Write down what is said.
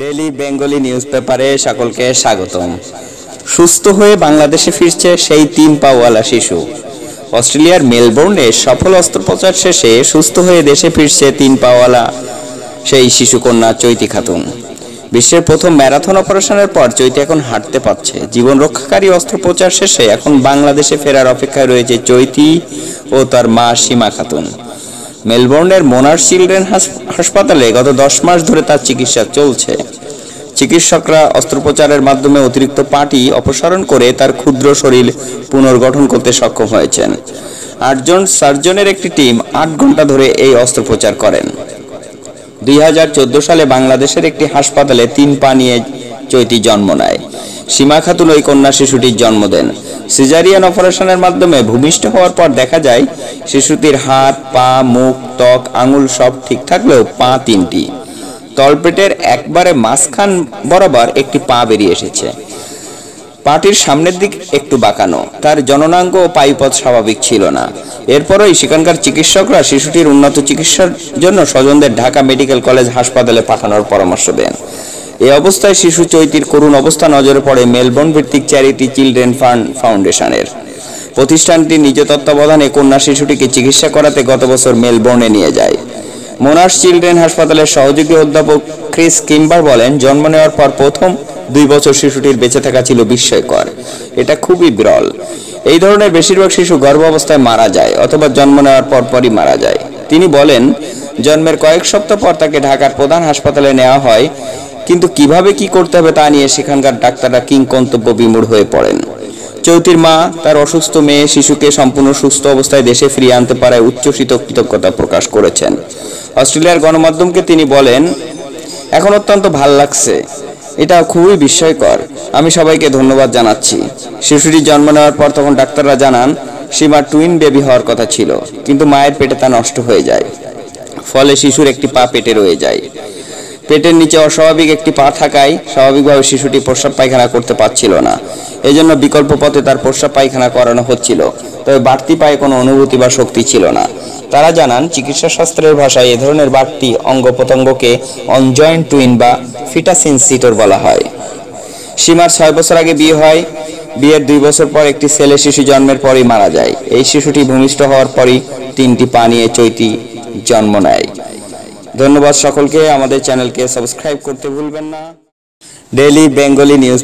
Daily Bengali news পেপারে সকলকে স্বাগতম। সুস্থ হয়ে বাংলাদেশে ফিরছে সেই তিন পাওয়ালা শিশু। অস্ট্রেলিয়ার মেলবোর্নে সফল অস্ত্রোপচার শেষে সুস্থ হয়ে দেশে ফিরছে তিন পাওয়ালা সেই শিশুকন্যা চৈতি খাতুন। বিশ্বের প্রথম ম্যারাথন অপারেশনের পর চৈতি এখন হাঁটতে পারছে। জীবন রক্ষাকারী অস্ত্রোপচার শেষে এখন বাংলাদেশে ফেরার অপেক্ষায় রয়েছে চৈতি ও তার মা সীমা খাতুন। মেলবোর্নের মোনার চিলড্রেন হাস- হাসপাতালে গত দশ মাস ধরে তার চিকিৎসা চলছে। চিকিৎসকরা অস্ত্রোপচারের মাধ্যমে অতিরিক্ত পাটি অপসারণ করে তার ক্ষুদ্র শরীর পুনর্গঠন করতে সক্ষম হয়েছেন। আটজন সার্জনের একটি টিম আট ঘণ্টা ধরে এই অস্ত্রোপচার করেন। দুই হাজার চোদ্দ সালে বাংলাদেশের একটি হাসপাতালে তিন পা নিয়ে চৈতি জন্ম নেয়। সীমা খাতুন ওই কন্যা শিশুটির জন্ম দেন। সিজারিয়ান অপারেশনের মাধ্যমে ভূমিষ্ঠ হওয়ার পর দেখা যায়, শিশুটির হাত, পা, মুখ, ত্বক, আঙুল সব ঠিক থাকলেও পা তিনটি। তলপেটের একবারে মাঝখান বরাবর একটি পা বেরিয়ে এসেছে। পাটির সামনের দিক একটু বাঁকানো। তার জননাঙ্গ ও পায়ুপথ স্বাভাবিক ছিল না। এরপরই সেখানকার চিকিৎসকরা শিশুটির উন্নত চিকিৎসার জন্য স্বজনদের ঢাকা মেডিকেল কলেজ হাসপাতালে পাঠানোর পরামর্শ দেন। এই অবস্থায় শিশু চৈতির করুণ অবস্থা নজরে পড়ে মেলবোর্ন ভিত্তিক চ্যারিটি চিলড্রেন ফান্ড ফাউন্ডেশনের। প্রতিষ্ঠানটি নিজ তত্ত্বাবধানে কন্যা শিশুটিকে চিকিৎসা করাতে গত বছর মেলবোর্নে নিয়ে যায়। মোনার্স চিলড্রেন হাসপাতালের সহযোগী অধ্যাপক ক্রিস কিম্বার বলেন, জন্ম নেওয়ার পর প্রথম দুই বছর শিশুটির বেঁচে থাকা ছিল বিস্ময়কর। এটা খুবই বিরল। এই ধরনের বেশিরভাগ শিশু গর্ভাবস্থায় মারা যায় অথবা জন্ম নেওয়ার পর পরই মারা যায়। তিনি বলেন, জন্মের কয়েক সপ্তাহ পর তাকে ঢাকার প্রধান হাসপাতালে নেওয়া হয়। কিন্তু কীভাবে কি করতে হবে তা নিয়ে সেখানকার ডাক্তাররা কিংকর্তব্য বিমূঢ় হয়ে পড়েন। চৌতির মা তার অসুস্থ মেয়ে শিশুকে সম্পূর্ণ সুস্থ অবস্থায় দেশে ফিরিয়ে আনতে পারায় উচ্ছ্বসিত কৃতজ্ঞতা প্রকাশ করেছেন। অস্ট্রেলিয়ার গণমাধ্যমকে তিনি বলেন, এখন অত্যন্ত ভালো লাগছে। এটা খুবই বিস্ময়কর। আমি সবাইকে ধন্যবাদ জানাচ্ছি। শিশুটি জন্ম নেওয়ার পর তখন ডাক্তাররা জানান, সীমা টুইন বেবি হওয়ার কথা ছিল, কিন্তু মায়ের পেটে তা নষ্ট হয়ে যায়। ফলে শিশুর একটি পা পেটে রয়ে যায়। পেটের নিচে অস্বাভাবিক একটি পা থাকায় স্বাভাবিকভাবে শিশুটি প্রস্রাব পায়খানা করতে পারছিল না। এজন্য বিকল্প পথে তার প্রস্রাব পায়খানা করানো হচ্ছিল, তবে বাড়তি পায়ে কোনো অনুভূতি বা শক্তি ছিল না। তারা জানান, চিকিৎসা শাস্ত্রের ভাষায় এ ধরনের বাড়তি অঙ্গ প্রত্যঙ্গকে অনজয়েন্ট টুইন বা ফিটাসিনসিটর বলা হয়। সীমার ছয় বছর আগে বিয়ে হয়, বিয়ের দুই বছর পর একটি ছেলে শিশু জন্মের পরই মারা যায়। এই শিশুটি ভূমিষ্ঠ হওয়ার পরই তিনটি পা নিয়ে চৈতি জন্ম নেয়। ধন্যবাদ সকলকে। আমাদের চ্যানেলকে সাবস্ক্রাইব করতে ভুলবেন না। Daily Bengali news